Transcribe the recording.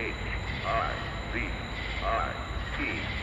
H I V I T.